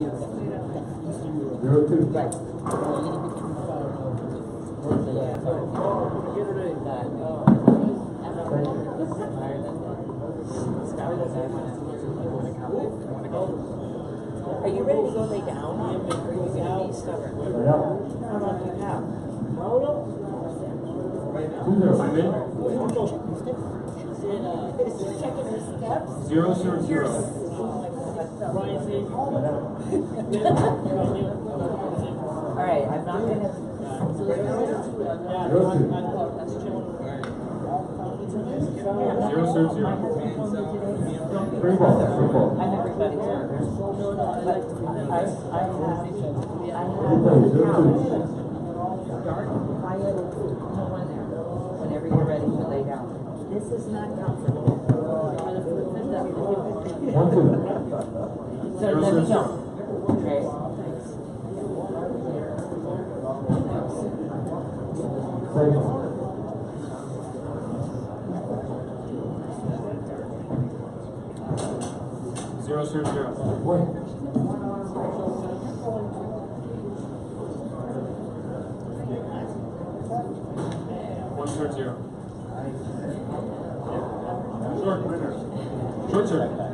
Zero two. Right. Are you ready to go lay down? Or are you gonna be stubborn? Right up. How long do you have? Two zero. I'm in. Checking her steps? Zero, zero, zero. All right, I'm not gonna. Zero two. Zero, zero, zero. Three ball, three ball. I'm everybody's turn. But I, I have, I You play zero two. have. Dark violet, no one there, whenever you're ready to lay down. This is not comfortable. One two. So let me zero, know. Okay. Zero, zero, zero. One, zero, zero. Short. Short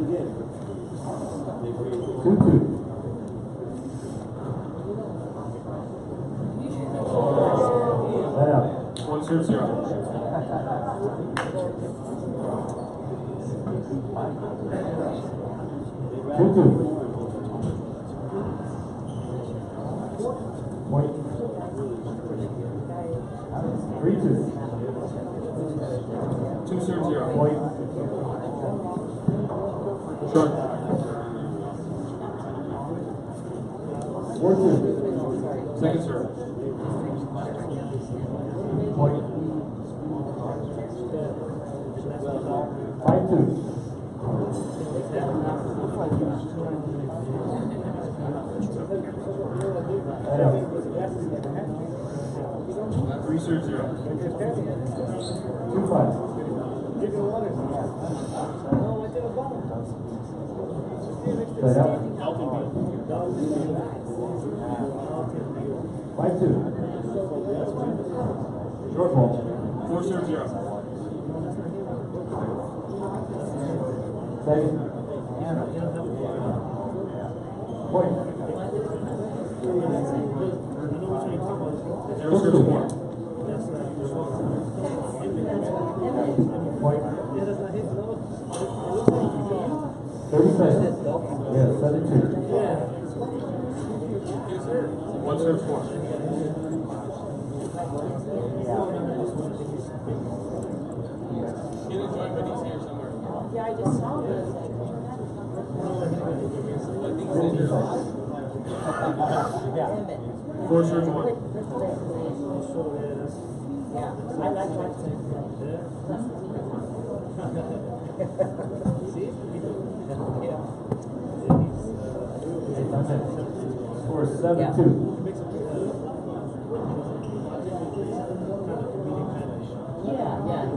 Two two. Right up. One, zero, zero. Point. Three two. Two, serve. Point. Short. Four two. Second serve. Point. Five. Five two. Four, serve zero. Second. Point. Zero, serve one. Point. Thirty seconds. Yeah, seven two. One, serve Yeah, I just saw serve one. Yeah, I like that. Score seven two. Yeah, yeah, it's face.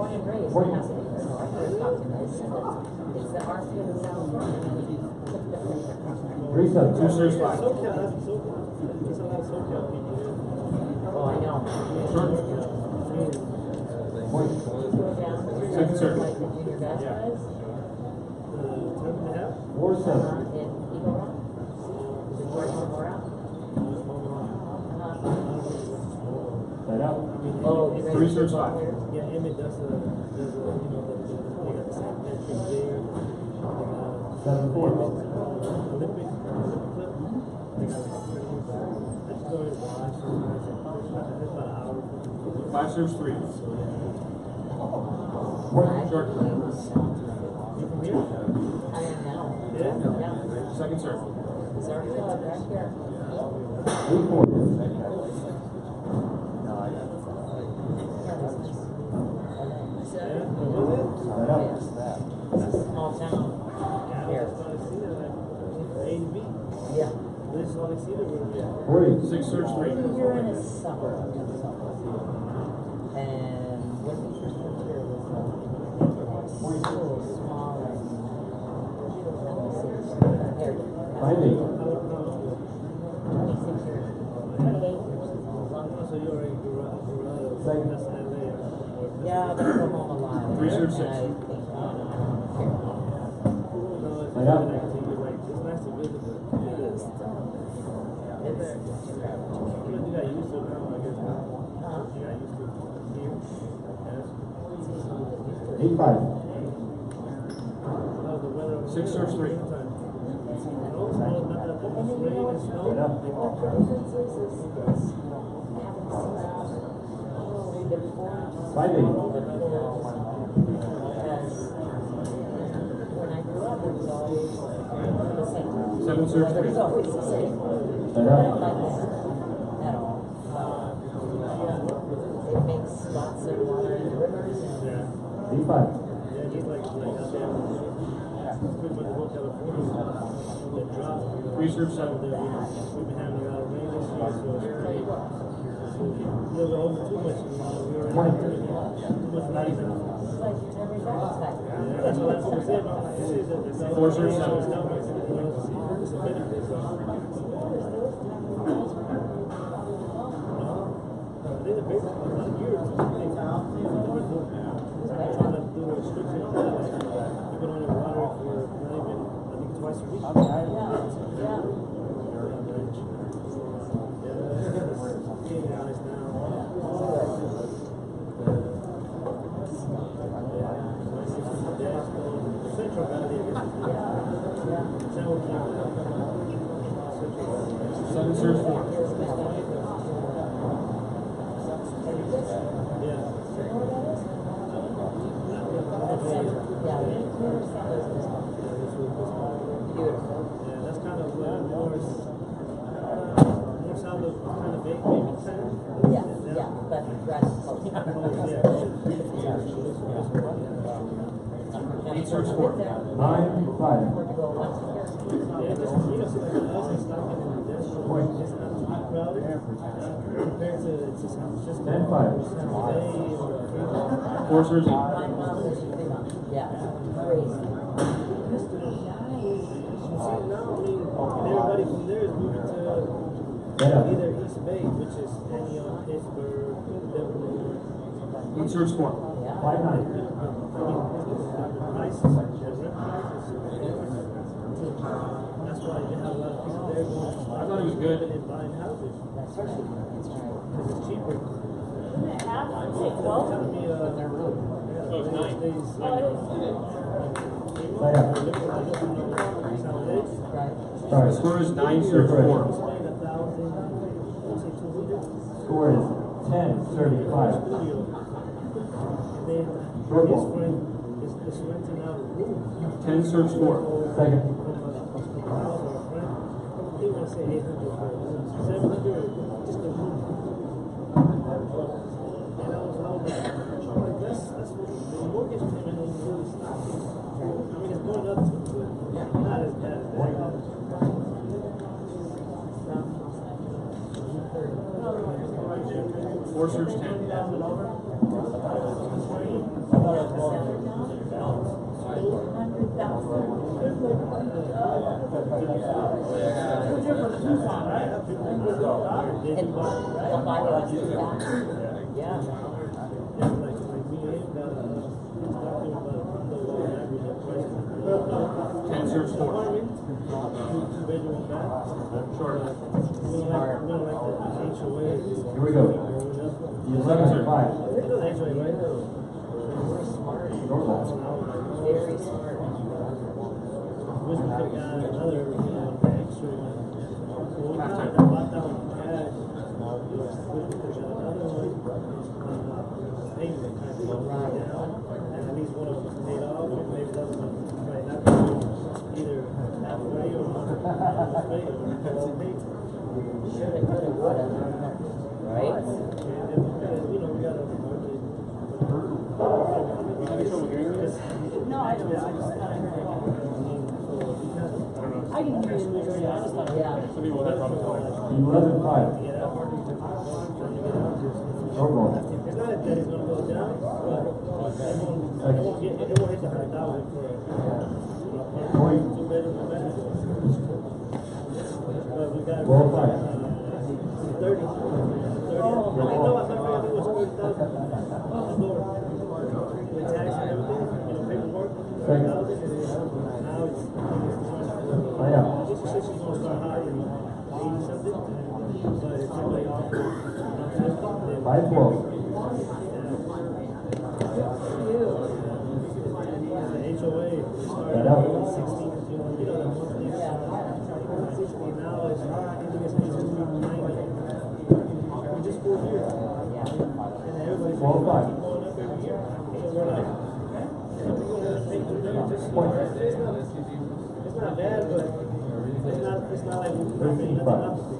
Born and raised. Point. It's the Arthur South. Three seven. Two, serve five. Oh, I know. Short. Point. Second serve. Like the junior basketball. Four, Uh, seven. in Eagle Rock. Is it George Memorial? Uh-huh. Side out. You guys. Five. Yeah, Emmett does a, does a, you know, the, the, they got the same metric there. Seven, four. Olympic, Olympic. They got like a training. I just go and watch sometimes. and It's about it's about an hour. Five serves three. Point. Short. You from here? I am now. Yeah? Yeah. Second serve. Is there a club right here? Eight, four. Yeah? What was it? Side out. This is a small town. Serves three. You're in a suburb. And when we first here, it was a small and. Here. Five, eight. Twenty-six years. Twenty-eight years. So you already grew up, grew up. Second. That's LA. or- Yeah, I gotta go home a lot. Three serve six. And I think, uh, here. No, it's Side out. like, like, it's nice to visit, but it is. It's, You know, you got used to it now, I guess. uh, You got it here. Yes. Eight, five. Six serves three. Wintertime. No, it's not, not that much. It's rain and snow. Side out. Five, eight. When I grew up, it was always the same. Seven serves It was three. always the same. Side I don't like that at all. Uh, It makes lots of water in the rivers and. Yeah. Eight, five. Yeah, just like, like out there. Pretty much the whole California, the drought. Three serves seven. We've been having a lot of rain this year, so it's great. We're over too much, you know, we were Point. too much rain now. It's like every dog's back. Yeah, that's what that's what we twice a week. Yeah, yeah. Yeah, it's now. Central Valley, San Joaquin. Seven serves four. Yeah. Beautiful. Yeah, that's kind of uh, more, uh, more south of kind of Bay, maybe center. Yeah, yeah, but right close. Eight serves four. Nine, five. We're to go once a year. Yeah, just, you know, so like us, it's not even industrial, Point. it's not too crowded. Compared to, it's just, it's just. Ten, five. San Jose or Fremont. Four serves eight. My mom is Fremont. Yeah, crazy. You see now, I mean, and everybody from there is moving to Side out. either East Bay, which is Antioch, Pittsburgh, Livermore. Eight serves four. Yeah. Five, nine. I mean, the prices, the rent prices. That's why you have a lot of people there going. I thought it was good. And buying houses, That's right, that's because it's cheaper. Say Telling me, uh. Oh, it's nine. These, Side out. Right. Sorry. The score is nine serves four. Spain, a thousand, let's say two hundred. Score is ten, thirty-five. studio. Short ball. friend is, is renting out a room Ten serves four. Second. from a, from a house or a friend. They want to say eight hundred for seven hundred just a room. And I was, like, that's, that's what the mortgage payment don't really stop. I mean, it's going up but not as bad as that. Four. That's Hundred thousand. Uh. Ten serves four. HOA. Here we go. Very smart. Wish we could've got another, you extra one. Well, we got that bought that 11 It's not a the number just, it's not, bad, but it's not, it's not like we're paying nothing up.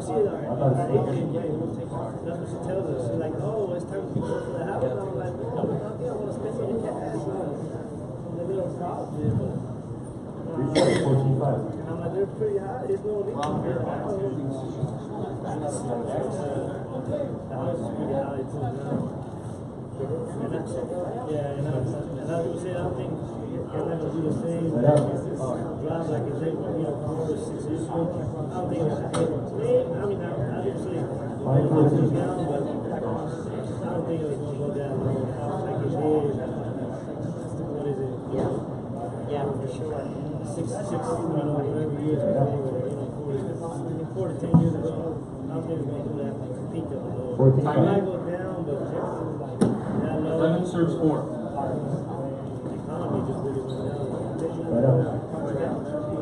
We'll see I right. it was- That's what she tells us. She's like, oh, it's time to go for the house. I'm like, no, I don't want to spend any cash. The little. Reset, fourteen five. I'm like, they're pretty high. There's no need now. And that's, yeah, and I, and I saying, I don't think same. Yeah. Drive like if they you know, four or six years ago. I don't think it's, maybe, I mean, I, I didn't say. Five fourteen. down, but I don't think it was gonna go down low like it did. What is it? Yeah. Yeah, for sure. Six, six, you know, whatever years ago, you know, four, four to ten years ago. I don't think it's gonna do that peak of it though. Fourteen. It might go down, but that low. Eleven serves four. Economy just really went down. Right up.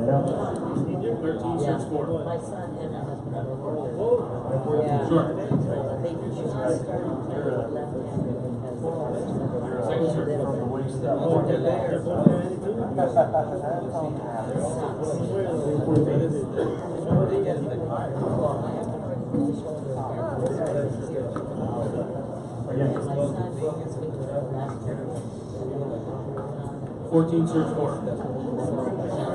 Thirteen four. My son and my husband are both. Yeah. Sure. They usually start left-handed because. Second serve. They're there. They're there, too? Again. My son broke his finger last year. Fourteen serves four.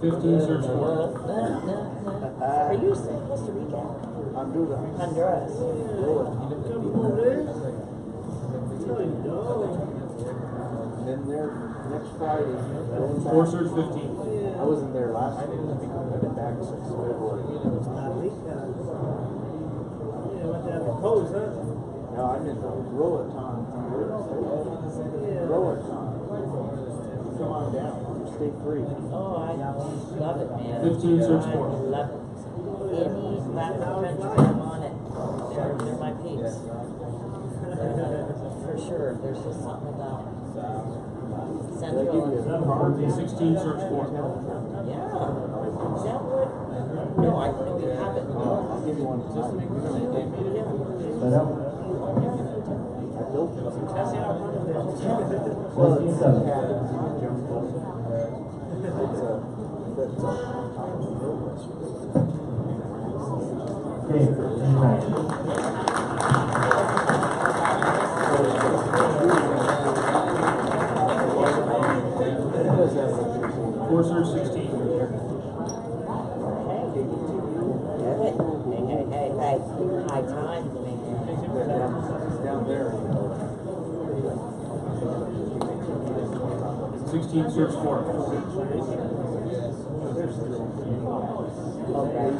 15 search warrant. Are you saying Costa Rica? Honduras. Honduras. Four search 15. I wasn't there last year. I've been back since February. Pose, huh? No, I meant the Roatan. Roatan. Come on down. Stay free. Oh, I love it, man. 15 search I for. love it. Any Latin country, I'm on it. They're, they're my peeps. For sure, there's just something about Central. and- Sixteen search for. Yeah. Is that what? No, I know we have it. I'll give you one. Just make But, um, I built it. That's outcome of it. Well, it's seven. It's a, it's a. Okay, fifteen nine. Four search sixteen. Hey, hey, hey, hey, high times, man. Down there. Sixteen search for. Okay, okay.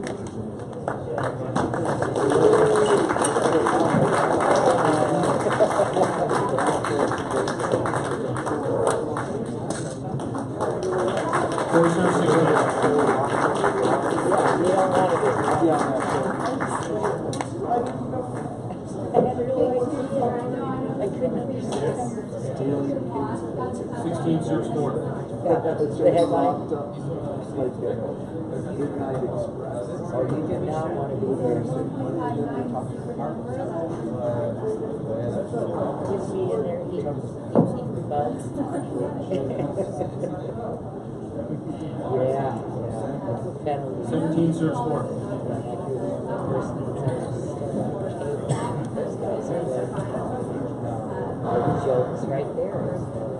Still, Yeah, the headline. Locked up. It's like a Midnight Express. Oh, you do not want to be there. Just be in there eating, eating bugs. Yeah, yeah. Penalty. Seventeen search for. Those guys are the jokes right there.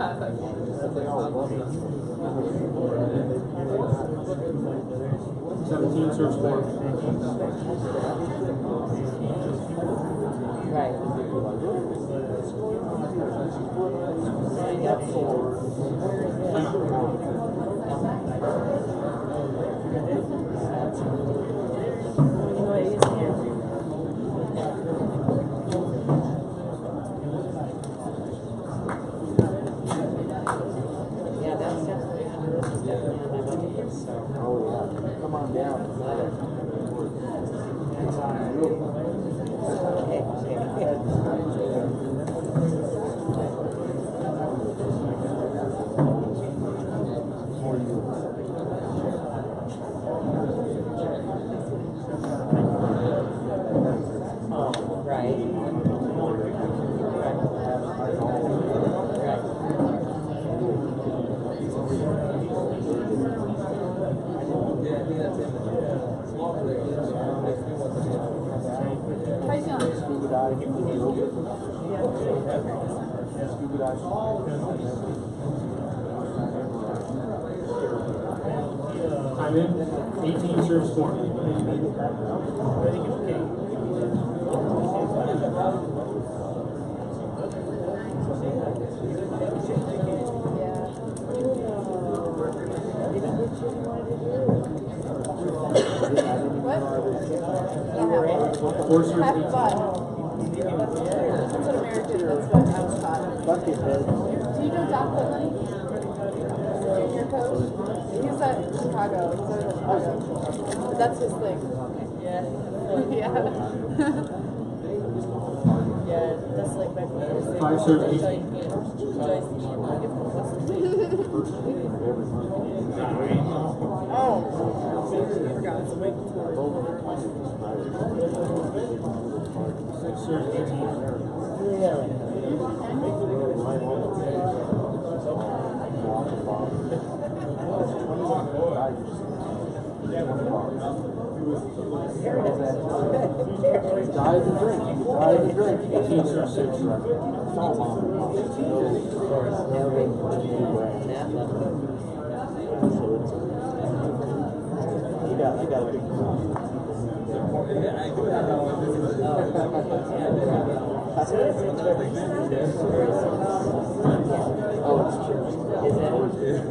Seventeen search for. Right. Thank you. 18 serves four. Four serves 18. fun. That's, that's what American, that's what I was taught. Do you know Doc Whitley? Chicago. He's at Chicago. That's his thing. Yeah. yeah. yeah, that's like my favorite. Five search eighteen. Oh, forgot. Six serves eighteen. Dive and drink, dive and drink. Eighteen serves six. You got, you got a big.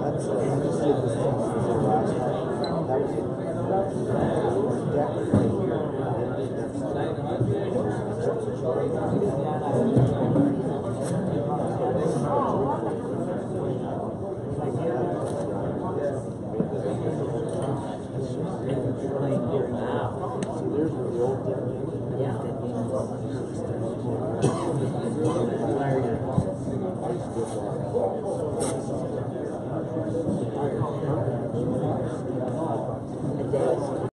That's, uh,